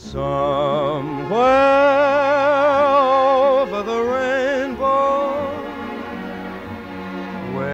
Some.